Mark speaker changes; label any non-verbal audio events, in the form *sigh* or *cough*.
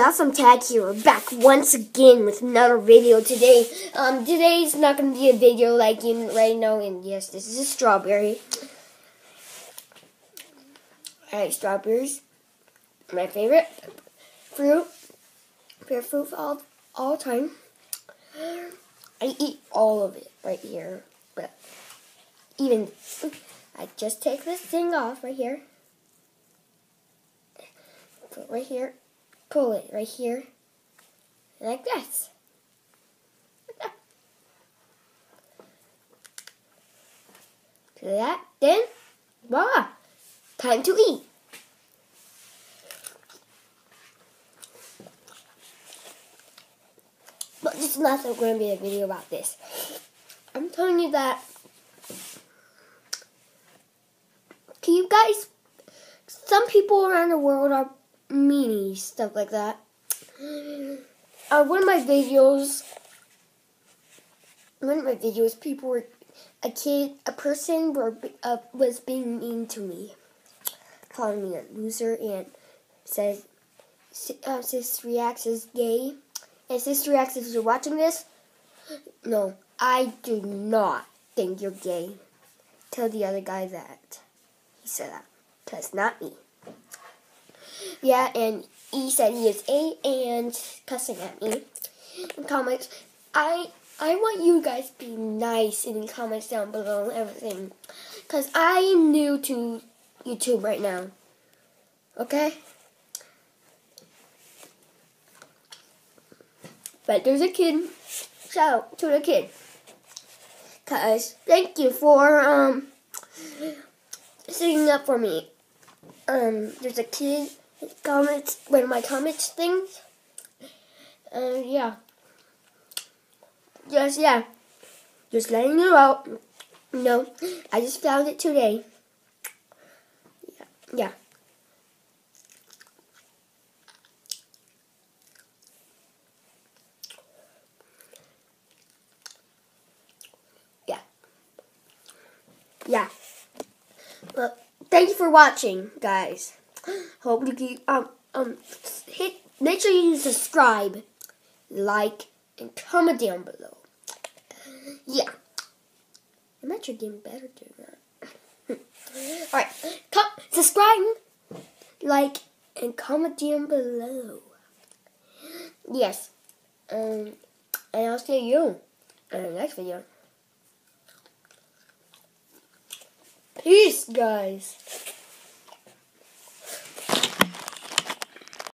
Speaker 1: Awesome Tag here. We're back once again with another video today. Um, today's not going to be a video like you right now, and yes, this is a strawberry. Alright, strawberries. My favorite fruit. Favorite fruit all, all time. I eat all of it right here. But even, I just take this thing off right here. Put right here pull it right here, like this. Do that, then, voila, time to eat. But this is not going to be a video about this. I'm telling you that. Can you guys? Some people around the world are meanie stuff like that. Uh, one of my videos, one of my videos, people were a kid, a person were uh, was being mean to me, calling me a loser, and says uh, Sis reacts is gay. And Sis reacts if you're watching this. No, I do not think you're gay. Tell the other guy that. He said that. Cause not me. Yeah, and he said he is A and cussing at me in comments. I I want you guys to be nice in the comments down below and everything. Because I'm new to YouTube right now. Okay? But there's a kid. Shout out to the kid. Cause thank you for um sticking up for me. Um, there's a kid comments, of my comments things. Uh, yeah. Just, yeah. Just letting you out. No, I just found it today. Yeah. Yeah. Yeah. Yeah. Well, thank you for watching, guys. *sighs* Hope you keep um um hit. Make sure you subscribe, like, and comment down below. Yeah, I'm actually getting better doing that. *laughs* All right, come subscribe, like, and comment down below. Yes, um, and I'll see you in the next video. Peace, guys.